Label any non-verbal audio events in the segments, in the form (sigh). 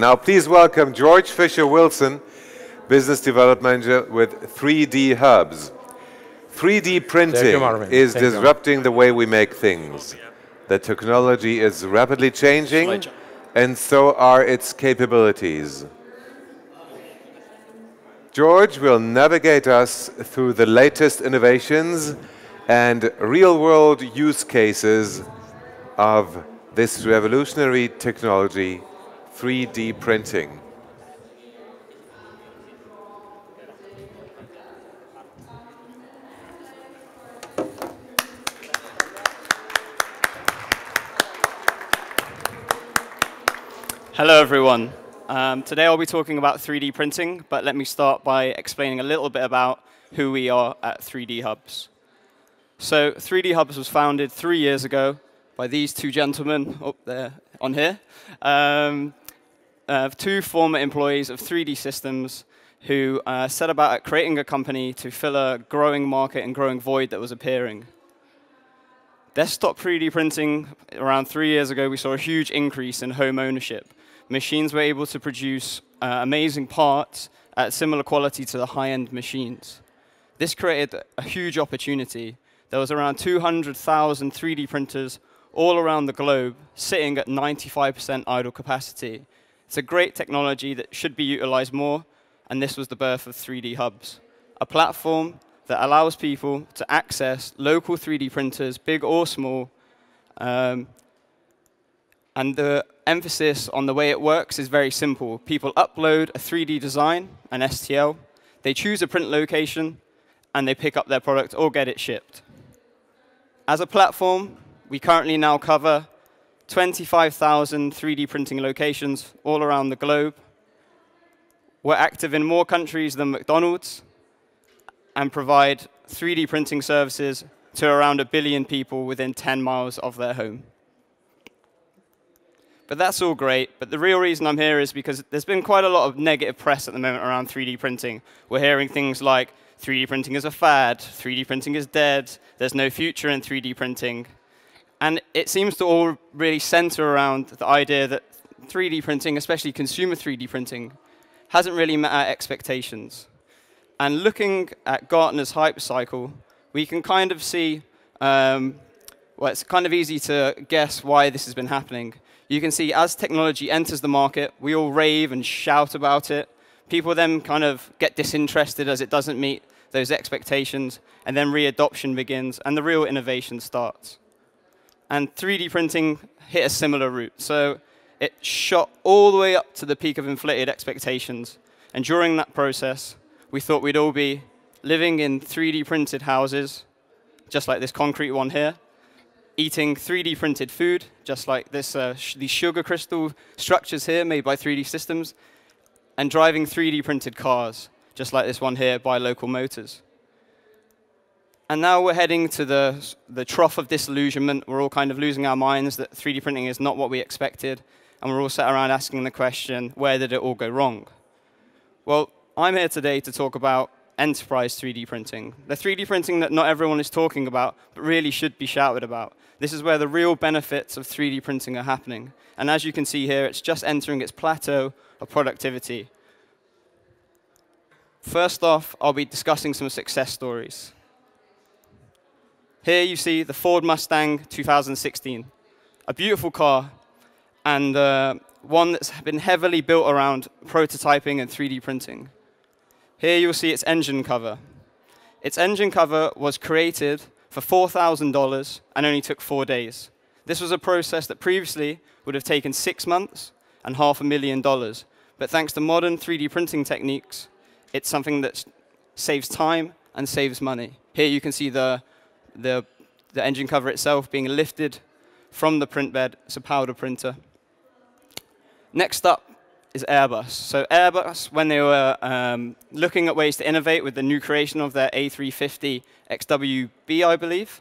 Now, please welcome George Fisher Wilson, Business Development Manager with 3D Hubs. 3D printing is Thank disrupting you. the way we make things. The technology is rapidly changing, and so are its capabilities. George will navigate us through the latest innovations and real-world use cases of this revolutionary technology 3D printing. Hello, everyone. Um, today I'll be talking about 3D printing, but let me start by explaining a little bit about who we are at 3D Hubs. So 3D Hubs was founded three years ago by these two gentlemen up there on here. Um, uh, two former employees of 3D Systems who uh, set about creating a company to fill a growing market and growing void that was appearing. Desktop 3D printing, around three years ago, we saw a huge increase in home ownership. Machines were able to produce uh, amazing parts at similar quality to the high-end machines. This created a huge opportunity. There was around 200,000 3D printers all around the globe sitting at 95% idle capacity it's a great technology that should be utilized more, and this was the birth of 3D Hubs, a platform that allows people to access local 3D printers, big or small, um, and the emphasis on the way it works is very simple. People upload a 3D design, an STL, they choose a print location, and they pick up their product or get it shipped. As a platform, we currently now cover 25,000 3D printing locations all around the globe. We're active in more countries than McDonald's and provide 3D printing services to around a billion people within 10 miles of their home. But that's all great. But the real reason I'm here is because there's been quite a lot of negative press at the moment around 3D printing. We're hearing things like 3D printing is a fad, 3D printing is dead, there's no future in 3D printing. And it seems to all really center around the idea that 3D printing, especially consumer 3D printing, hasn't really met our expectations. And looking at Gartner's hype cycle, we can kind of see, um, well, it's kind of easy to guess why this has been happening. You can see as technology enters the market, we all rave and shout about it. People then kind of get disinterested as it doesn't meet those expectations, and then re-adoption begins, and the real innovation starts and 3D printing hit a similar route. So it shot all the way up to the peak of inflated expectations. And during that process, we thought we'd all be living in 3D printed houses, just like this concrete one here, eating 3D printed food, just like this, uh, these sugar crystal structures here made by 3D systems, and driving 3D printed cars, just like this one here by Local Motors. And now we're heading to the, the trough of disillusionment. We're all kind of losing our minds that 3D printing is not what we expected. And we're all sat around asking the question, where did it all go wrong? Well, I'm here today to talk about enterprise 3D printing. The 3D printing that not everyone is talking about, but really should be shouted about. This is where the real benefits of 3D printing are happening. And as you can see here, it's just entering its plateau of productivity. First off, I'll be discussing some success stories. Here you see the Ford Mustang 2016, a beautiful car, and uh, one that's been heavily built around prototyping and 3D printing. Here you'll see its engine cover. Its engine cover was created for $4,000 and only took four days. This was a process that previously would have taken six months and half a million dollars. But thanks to modern 3D printing techniques, it's something that saves time and saves money. Here you can see the the, the engine cover itself being lifted from the print bed. It's a powder printer. Next up is Airbus. So Airbus, when they were um, looking at ways to innovate with the new creation of their A350 XWB, I believe,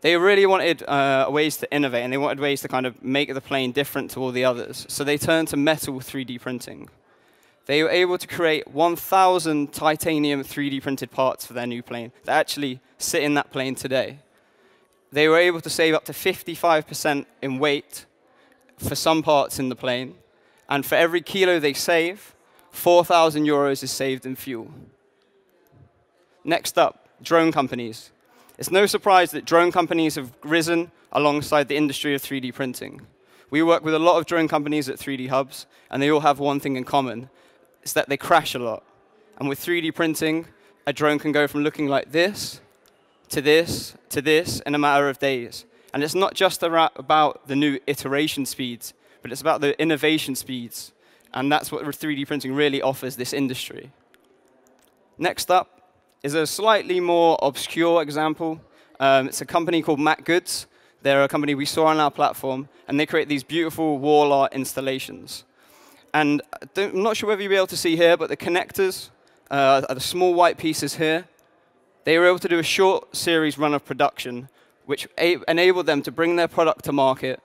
they really wanted uh, ways to innovate, and they wanted ways to kind of make the plane different to all the others. So they turned to metal 3D printing. They were able to create 1,000 titanium 3D printed parts for their new plane that actually sit in that plane today. They were able to save up to 55% in weight for some parts in the plane, And for every kilo they save, 4,000 euros is saved in fuel. Next up, drone companies. It's no surprise that drone companies have risen alongside the industry of 3D printing. We work with a lot of drone companies at 3D Hubs, and they all have one thing in common. It's that they crash a lot. And with 3D printing, a drone can go from looking like this to this to this in a matter of days. And it's not just about the new iteration speeds, but it's about the innovation speeds. And that's what 3D printing really offers this industry. Next up is a slightly more obscure example. Um, it's a company called Mac Goods. They're a company we saw on our platform, and they create these beautiful wall art installations. And I'm not sure whether you'll be able to see here, but the connectors uh, are the small white pieces here. They were able to do a short series run of production, which enabled them to bring their product to market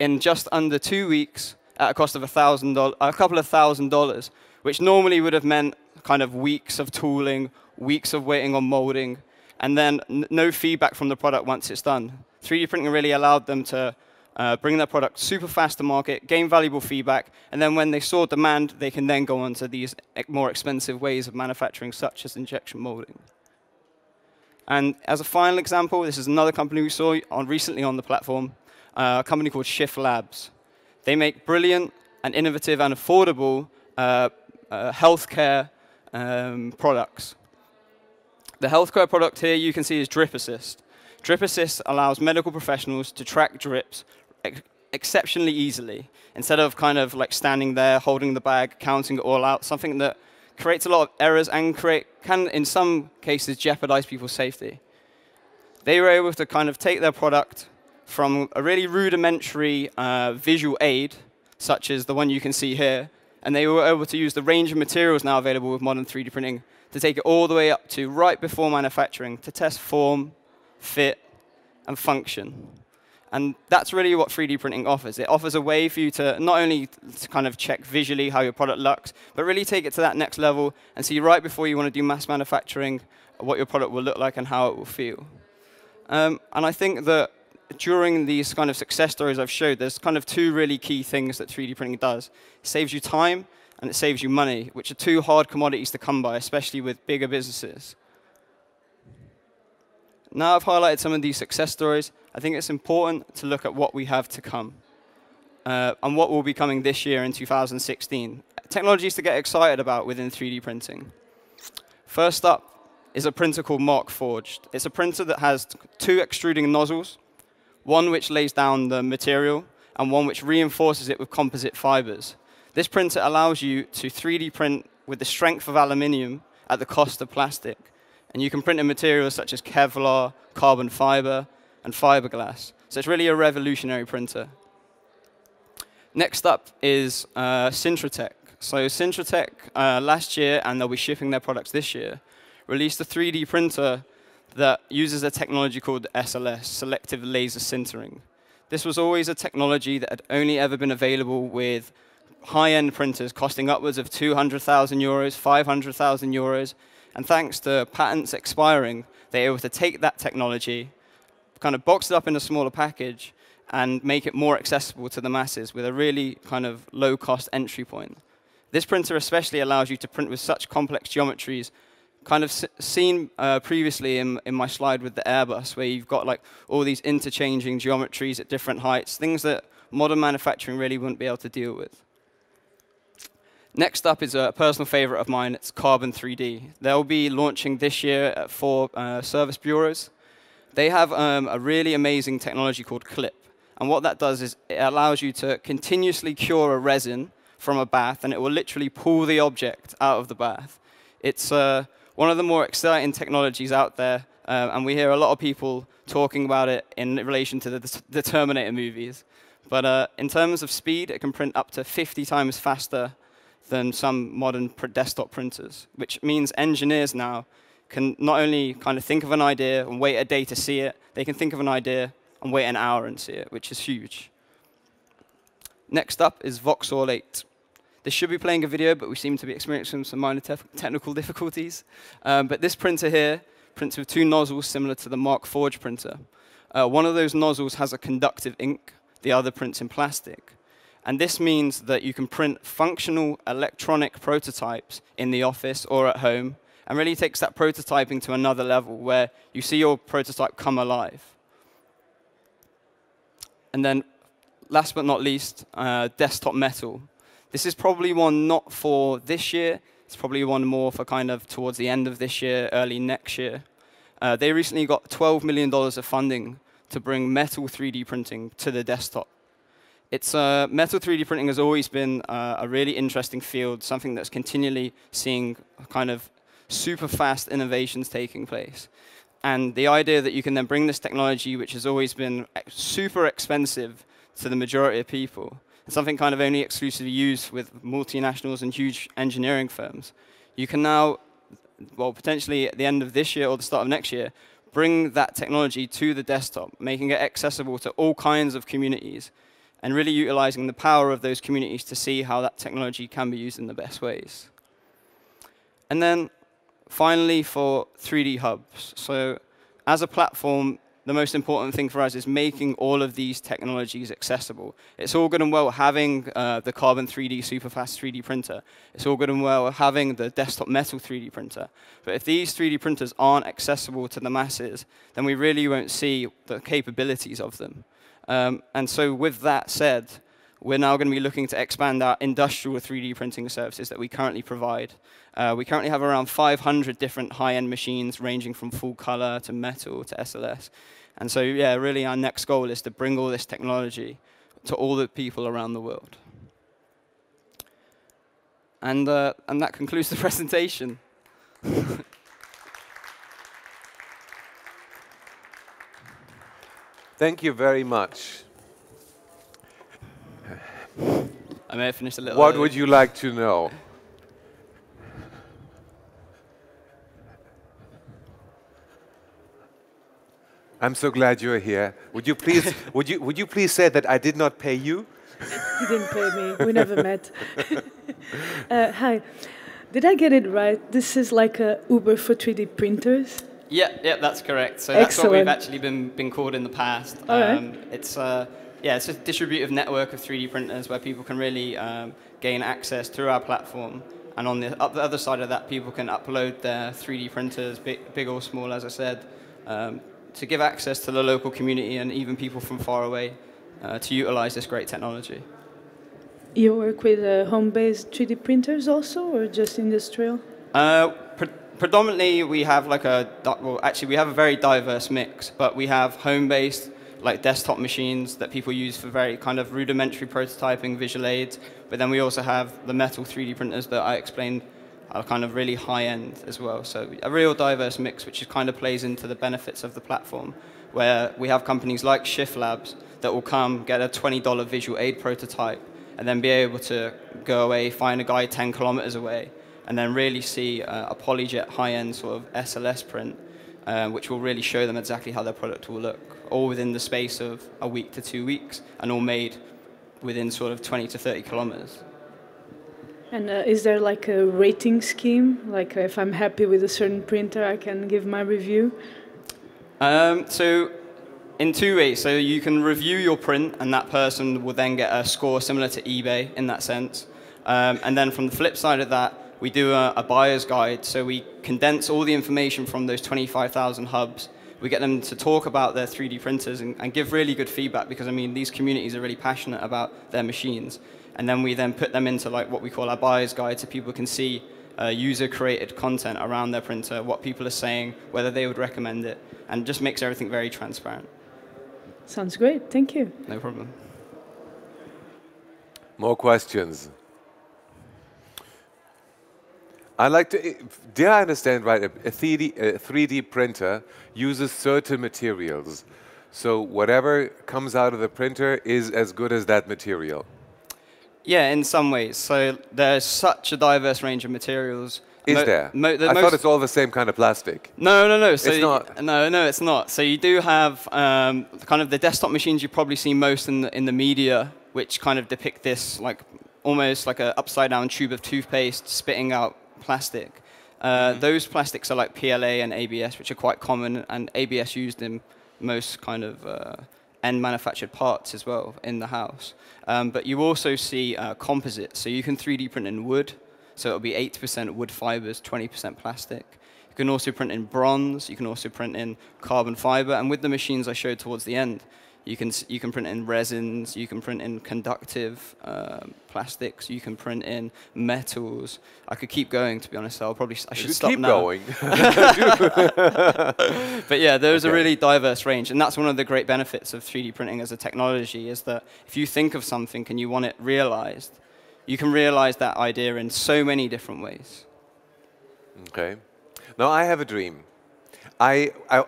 in just under two weeks at a cost of a, thousand a couple of thousand dollars, which normally would have meant kind of weeks of tooling, weeks of waiting on molding, and then no feedback from the product once it's done. 3D printing really allowed them to uh, bring their product super fast to market, gain valuable feedback, and then when they saw demand, they can then go on to these more expensive ways of manufacturing, such as injection molding. And as a final example, this is another company we saw on recently on the platform, uh, a company called Shift Labs. They make brilliant and innovative and affordable uh, uh, healthcare um, products. The healthcare product here you can see is Drip Assist. Drip Assist allows medical professionals to track drips ex exceptionally easily instead of kind of like standing there holding the bag, counting it all out, something that creates a lot of errors and create, can, in some cases, jeopardize people's safety. They were able to kind of take their product from a really rudimentary uh, visual aid, such as the one you can see here, and they were able to use the range of materials now available with modern 3D printing to take it all the way up to right before manufacturing to test form, fit, and function. And that's really what 3D printing offers. It offers a way for you to not only to kind of check visually how your product looks, but really take it to that next level and see right before you want to do mass manufacturing what your product will look like and how it will feel. Um, and I think that during these kind of success stories I've showed, there's kind of two really key things that 3D printing does. It saves you time and it saves you money, which are two hard commodities to come by, especially with bigger businesses. Now I've highlighted some of these success stories, I think it's important to look at what we have to come uh, and what will be coming this year in 2016. Technologies to get excited about within 3D printing. First up is a printer called Markforged. It's a printer that has two extruding nozzles, one which lays down the material and one which reinforces it with composite fibers. This printer allows you to 3D print with the strength of aluminium at the cost of plastic. And you can print in materials such as Kevlar, carbon fiber, and fiberglass. So it's really a revolutionary printer. Next up is uh, Sintratec. So Sintratec uh, last year, and they'll be shipping their products this year, released a 3D printer that uses a technology called SLS, Selective Laser Sintering. This was always a technology that had only ever been available with high-end printers costing upwards of 200,000 euros, 500,000 euros, and thanks to patents expiring, they're able to take that technology, kind of box it up in a smaller package, and make it more accessible to the masses with a really kind of low-cost entry point. This printer especially allows you to print with such complex geometries, kind of seen uh, previously in, in my slide with the Airbus, where you've got like all these interchanging geometries at different heights, things that modern manufacturing really wouldn't be able to deal with. Next up is a personal favorite of mine. It's Carbon 3D. They'll be launching this year for uh, service bureaus. They have um, a really amazing technology called Clip. And what that does is it allows you to continuously cure a resin from a bath, and it will literally pull the object out of the bath. It's uh, one of the more exciting technologies out there, uh, and we hear a lot of people talking about it in relation to the, the Terminator movies. But uh, in terms of speed, it can print up to 50 times faster than some modern desktop printers, which means engineers now can not only kind of think of an idea and wait a day to see it, they can think of an idea and wait an hour and see it, which is huge. Next up is Voxel8. This should be playing a video, but we seem to be experiencing some minor te technical (laughs) difficulties. Um, but this printer here prints with two nozzles similar to the Markforged printer. Uh, one of those nozzles has a conductive ink, the other prints in plastic. And this means that you can print functional electronic prototypes in the office or at home, and really takes that prototyping to another level where you see your prototype come alive. And then, last but not least, uh, desktop metal. This is probably one not for this year. It's probably one more for kind of towards the end of this year, early next year. Uh, they recently got $12 million of funding to bring metal 3D printing to the desktop. It's, uh, metal 3D printing has always been uh, a really interesting field, something that's continually seeing kind of super fast innovations taking place. And the idea that you can then bring this technology, which has always been super expensive to the majority of people, something kind of only exclusively used with multinationals and huge engineering firms, you can now, well, potentially at the end of this year or the start of next year, bring that technology to the desktop, making it accessible to all kinds of communities, and really utilizing the power of those communities to see how that technology can be used in the best ways. And then finally, for 3D hubs. So as a platform, the most important thing for us is making all of these technologies accessible. It's all good and well having uh, the Carbon 3D superfast 3D printer. It's all good and well having the desktop metal 3D printer. But if these 3D printers aren't accessible to the masses, then we really won't see the capabilities of them. Um, and so with that said, we're now going to be looking to expand our industrial 3D printing services that we currently provide. Uh, we currently have around 500 different high-end machines ranging from full color to metal to SLS. And so, yeah, really our next goal is to bring all this technology to all the people around the world. And, uh, and that concludes the (laughs) presentation. (laughs) Thank you very much. I may have finished a little What early. would you like to know? I'm so glad you're here. Would you please, (laughs) would you, would you please say that I did not pay you? You didn't pay me. We never (laughs) met. uh, hi. Did I get it right? This is like a Uber for 3D printers? Yeah, yeah, that's correct. So Excellent. that's what we've actually been, been called in the past. All um, right. It's, uh, yeah, it's a distributive network of 3D printers where people can really um, gain access through our platform. And on the, the, other side of that, people can upload their 3D printers, big, big or small, as I said, um, to give access to the local community and even people from far away uh, to utilize this great technology. You work with uh, home-based 3D printers also, or just industrial? Uh, predominantly, we have like a well, actually we have a very diverse mix, but we have home-based like desktop machines that people use for very kind of rudimentary prototyping, visual aids. But then we also have the metal 3D printers that I explained are kind of really high end as well. So a real diverse mix, which is kind of plays into the benefits of the platform, where we have companies like Shift Labs that will come get a $20 visual aid prototype and then be able to go away, find a guy 10 kilometers away, and then really see uh, a Polyjet high-end sort of SLS print, uh, which will really show them exactly how their product will look, all within the space of a week to two weeks, and all made within sort of 20 to 30 kilometers. And uh, is there like a rating scheme? Like if I'm happy with a certain printer, I can give my review? Um, so in two ways. So you can review your print, and that person will then get a score similar to eBay in that sense. Um, and then from the flip side of that, we do a, a buyer's guide. So we condense all the information from those 25,000 hubs. We get them to talk about their 3D printers and, and give really good feedback because, I mean, these communities are really passionate about their machines and then we then put them into like what we call our buyer's guide so people can see uh, user-created content around their printer, what people are saying, whether they would recommend it, and just makes everything very transparent. Sounds great. Thank you. No problem. More questions? I like to, did I understand right, a 3D, a 3D printer uses certain materials. So whatever comes out of the printer is as good as that material. Yeah, in some ways. So there's such a diverse range of materials. Is mo there? Mo I thought it's all the same kind of plastic. No, no, no. So it's not. No, no, it's not. So you do have um, kind of the desktop machines you probably see most in the, in the media, which kind of depict this like almost like an upside down tube of toothpaste spitting out plastic. Uh, mm -hmm. Those plastics are like PLA and ABS, which are quite common, and ABS used in most kind of uh, end manufactured parts as well in the house. Um, but you also see uh, composites. So you can 3D print in wood. So it'll be 80% wood fibers, 20% plastic. You can also print in bronze. You can also print in carbon fiber. And with the machines I showed towards the end, you can, you can print in resins, you can print in conductive uh, plastics, you can print in metals. I could keep going, to be honest. I'll probably, I should stop keep now. going. (laughs) (laughs) but yeah, there's okay. a really diverse range. And that's one of the great benefits of 3D printing as a technology is that if you think of something and you want it realized, you can realize that idea in so many different ways. Okay. Now I have a dream. I, I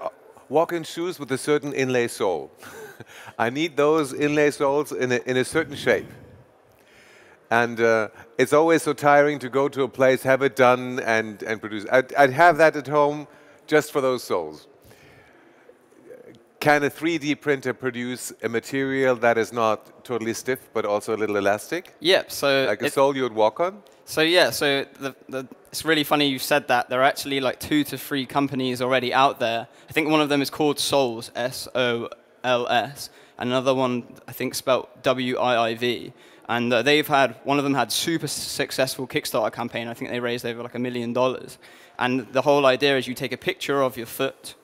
walk in shoes with a certain inlay sole. (laughs) (laughs) I need those inlay soles in a, in a certain shape. And uh, it's always so tiring to go to a place, have it done, and, and produce. I'd, I'd have that at home just for those soles. Can a 3D printer produce a material that is not totally stiff, but also a little elastic? Yep. So like a sole you would walk on? So yeah, so the, the, it's really funny you said that. There are actually like two to three companies already out there. I think one of them is called Souls, S-O LS. Another one, I think, spelled W-I-I-V. And uh, they've had, one of them had super successful Kickstarter campaign. I think they raised over like a million dollars. And the whole idea is you take a picture of your foot,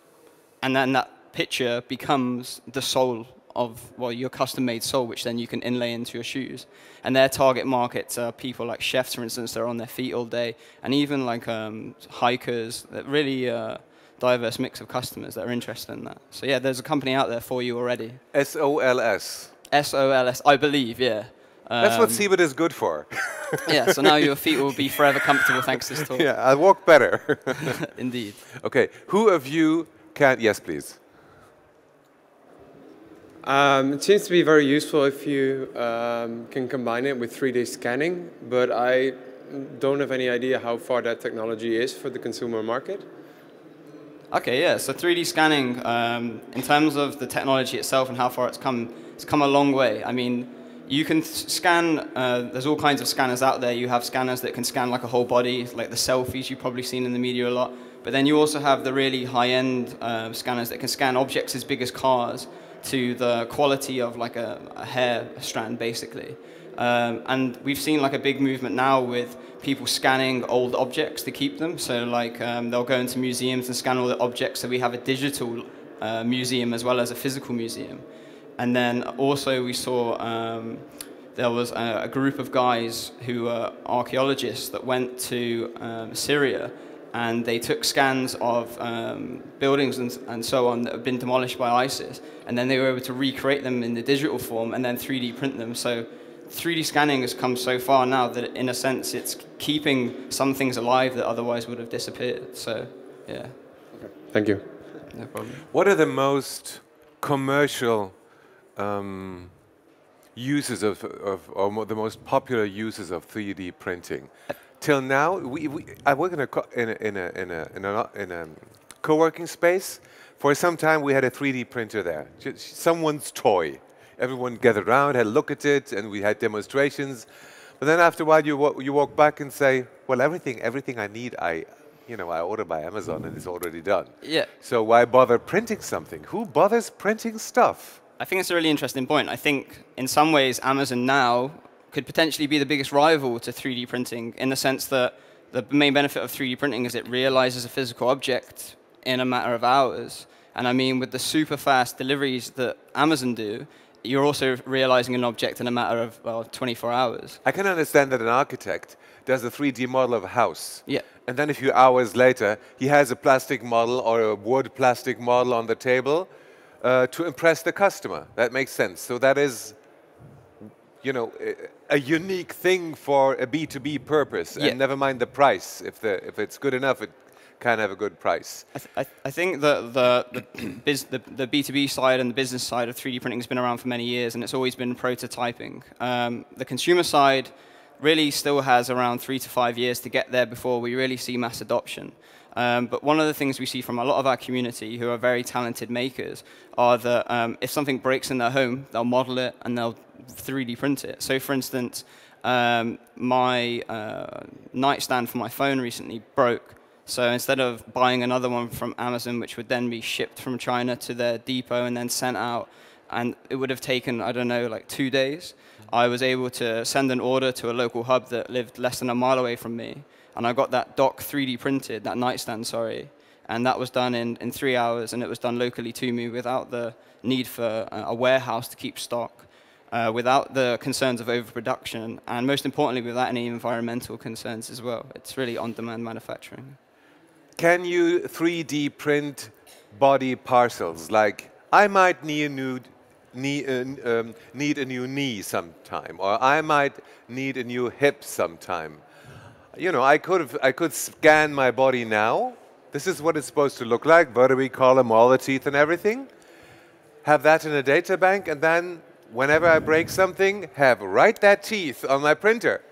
and then that picture becomes the sole of well your custom-made sole, which then you can inlay into your shoes. And their target markets are people like chefs, for instance, they're on their feet all day, and even like um, hikers that really uh, diverse mix of customers that are interested in that. So yeah, there's a company out there for you already. S-O-L-S. S-O-L-S, I believe, yeah. Um, That's what CeBIT um, is good for. (laughs) yeah, so now your feet will be (laughs) forever comfortable thanks to this talk. Yeah, I'll walk better. (laughs) Indeed. Okay, who of you can, yes please. Um, it seems to be very useful if you um, can combine it with 3D scanning, but I don't have any idea how far that technology is for the consumer market. Okay, yeah. So 3D scanning, um, in terms of the technology itself and how far it's come, it's come a long way. I mean, you can scan. Uh, there's all kinds of scanners out there. You have scanners that can scan like a whole body, like the selfies you've probably seen in the media a lot. But then you also have the really high-end uh, scanners that can scan objects as big as cars to the quality of like a, a hair strand, basically. Um, and we've seen like a big movement now with people scanning old objects to keep them. So like um, they'll go into museums and scan all the objects. So we have a digital uh, museum as well as a physical museum. And then also we saw um, there was a, a, group of guys who were archaeologists that went to um, Syria and they took scans of um, buildings and, and so on that have been demolished by ISIS. And then they were able to recreate them in the digital form and then 3D print them. So 3D scanning has come so far now that, in a sense, it's keeping some things alive that otherwise would have disappeared. So, yeah. Okay. Thank you. No problem. What are the most commercial um, uses of, of, or the most popular uses of 3D printing? Till now, we, we, I work in a, in a, in a, in a, in a, in a co-working space. For some time, we had a 3D printer there, Just someone's toy everyone gathered around, had a look at it, and we had demonstrations. But then after a while, you, you walk back and say, well, everything, everything I need, I, you know, I order by Amazon and it's already done. Yeah. So why bother printing something? Who bothers printing stuff? I think it's a really interesting point. I think in some ways, Amazon now could potentially be the biggest rival to 3D printing in the sense that the main benefit of 3D printing is it realizes a physical object in a matter of hours. And I mean, with the super fast deliveries that Amazon do, you're also realizing an object in a matter of well 24 hours. I can understand that an architect does a 3D model of a house. Yeah. And then a few hours later, he has a plastic model or a wood plastic model on the table uh, to impress the customer. That makes sense. So that is, you know, a unique thing for a B2B purpose. Yeah. And never mind the price. If, the, if it's good enough, it can have a good price. I, th I, th I think the, the, (clears throat) biz, the, the, B2B side and the business side of 3D printing has been around for many years, and it's always been prototyping. Um, the consumer side really still has around three to five years to get there before we really see mass adoption. Um, but one of the things we see from a lot of our community who are very talented makers are that um, if something breaks in their home, they'll model it and they'll 3D print it. So for instance, um, my uh, nightstand for my phone recently broke so instead of buying another one from Amazon, which would then be shipped from China to their depot and then sent out, and it would have taken, I don't know, like two days. I was able to send an order to a local hub that lived less than a mile away from me, and I got that dock 3D printed, that nightstand, sorry, and that was done in, in three hours, and it was done locally to me without the need for a warehouse to keep stock, uh, without the concerns of overproduction, and most importantly, without any environmental concerns as well. It's really on-demand manufacturing. Can you 3D print body parcels? Like, I might need a new, uh, um, need a new knee sometime, or I might need a new hip sometime. You know, I could, I could scan my body now. This is what it's supposed to look like, vertebrae column, all the teeth and everything. Have that in a data bank, and then whenever I break something, have right that teeth on my printer.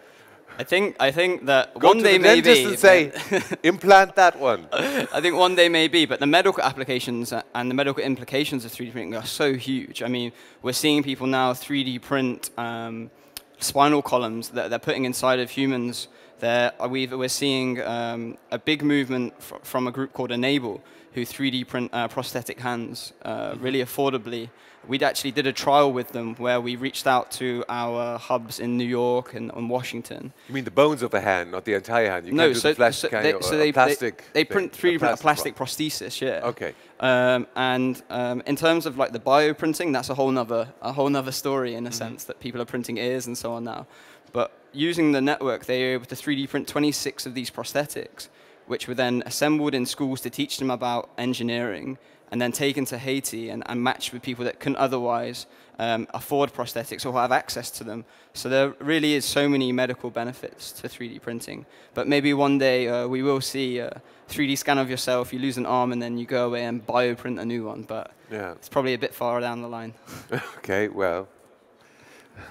I think I think that Go one day the maybe. and say, (laughs) implant that one. I think one day maybe, but the medical applications and the medical implications of 3D printing are so huge. I mean, we're seeing people now 3D print um, spinal columns that they're putting inside of humans. There, we are seeing um, a big movement fr from a group called Enable, who 3D print uh, prosthetic hands uh, really affordably we actually did a trial with them where we reached out to our hubs in New York and, and Washington. You mean the bones of the hand, not the entire hand? You no, so, the flesh, so, they, so they, plastic they, they print 3D print a plastic prosthesis, yeah. Okay. Um, and um, in terms of like the bioprinting, that's a whole nother a whole nother story in a mm -hmm. sense that people are printing ears and so on now. But using the network, they were able to 3D print 26 of these prosthetics, which were then assembled in schools to teach them about engineering and then taken to Haiti and, and matched with people that couldn't otherwise um, afford prosthetics or have access to them. So there really is so many medical benefits to 3D printing. But maybe one day uh, we will see a 3D scan of yourself, you lose an arm, and then you go away and bioprint a new one. But yeah. it's probably a bit far down the line. (laughs) okay, well,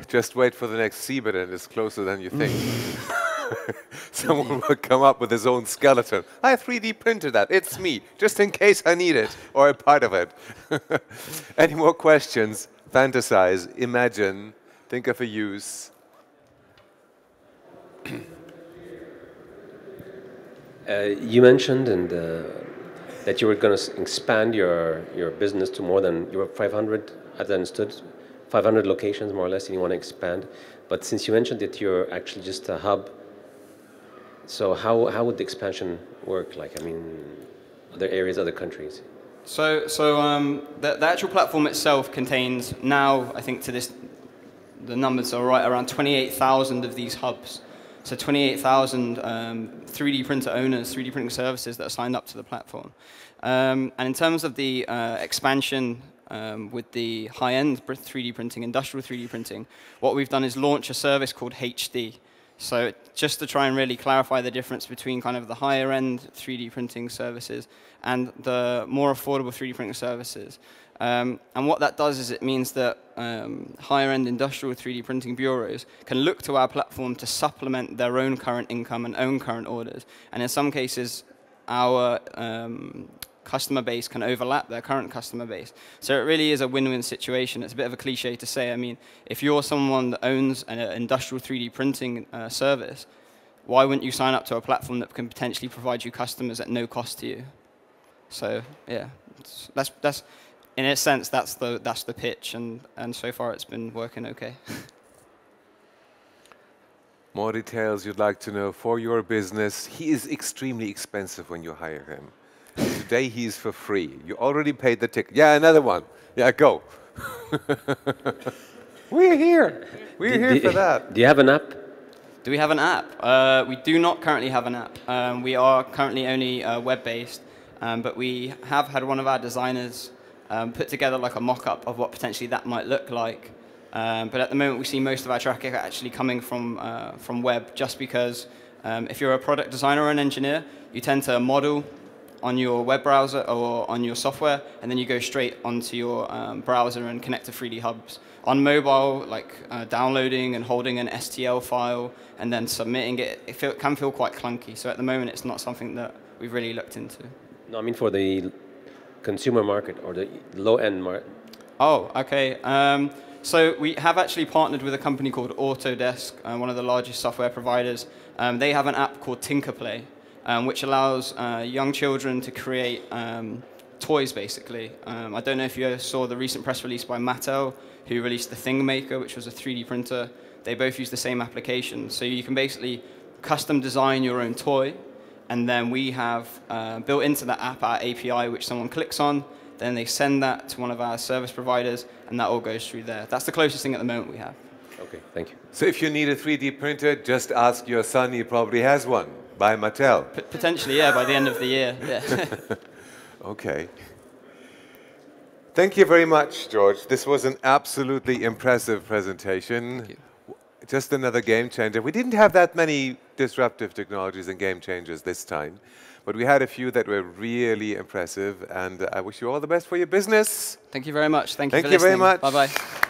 just wait for the next CeBIT and it's closer than you think. (laughs) (laughs) Someone will come up with his own skeleton. I 3D printed that. It's me, just in case I need it or a part of it. (laughs) Any more questions? Fantasize, imagine, think of a use. (clears throat) uh, you mentioned and uh, that you were going to expand your, your business to more than you were 500, as I understood, 500 locations more or less, and you want to expand. But since you mentioned that you're actually just a hub so how, how would the expansion work? Like, I mean, other areas, other countries? So, so um, the, the actual platform itself contains now, I think to this, the numbers are right, around 28,000 of these hubs. So 28,000 um, 3D printer owners, 3D printing services that are signed up to the platform. Um, and in terms of the uh, expansion um, with the high-end 3D printing, industrial 3D printing, what we've done is launch a service called HD. So just to try and really clarify the difference between kind of the higher end 3D printing services and the more affordable 3D printing services. Um, and what that does is it means that um, higher end industrial 3D printing bureaus can look to our platform to supplement their own current income and own current orders. And in some cases, our um, customer base can overlap their current customer base. So it really is a win-win situation. It's a bit of a cliche to say. I mean, if you're someone that owns an industrial 3D printing uh, service, why wouldn't you sign up to a platform that can potentially provide you customers at no cost to you? So yeah, that's that's in a sense that's the that's the pitch, and and so far it's been working okay. (laughs) More details you'd like to know for your business. He is extremely expensive when you hire him. Today he's for free. You already paid the ticket. Yeah, another one. Yeah, go. (laughs) We're here. We're do, here do, for that. Do you have an app? Do we have an app? Uh, we do not currently have an app. Um, we are currently only uh, web-based, um, but we have had one of our designers um, put together like a mock-up of what potentially that might look like. Um, but at the moment, we see most of our traffic actually coming from, uh, from web, just because um, if you're a product designer or an engineer, you tend to model on your web browser or on your software, and then you go straight onto your um, browser and connect to 3D Hubs. On mobile, like uh, downloading and holding an STL file and then submitting it, it, feel, it can feel quite clunky. So at the moment, it's not something that we've really looked into. No, I mean for the consumer market or the low-end market. Oh, okay. Um, so we have actually partnered with a company called Autodesk, uh, one of the largest software providers. Um, they have an app called Tinkerplay, um, which allows uh, young children to create um, toys, basically. Um, I don't know if you saw the recent press release by Mattel, who released the ThingMaker, which was a 3D printer. They both use the same application. So you can basically custom design your own toy, and then we have uh, built into that app our API, which someone clicks on, then they send that to one of our service providers, and that all goes through there. That's the closest thing at the moment we have. Okay, thank you. So if you need a 3D printer, just ask your son. He probably has one by Mattel. P potentially, yeah, by the end of the year. Yeah. (laughs) okay. Thank you very much, George. This was an absolutely impressive presentation. Just another game changer. We didn't have that many disruptive technologies and game changers this time, but we had a few that were really impressive, and I wish you all the best for your business. Thank you very much. Thank you Thank you listening. very much. Bye-bye.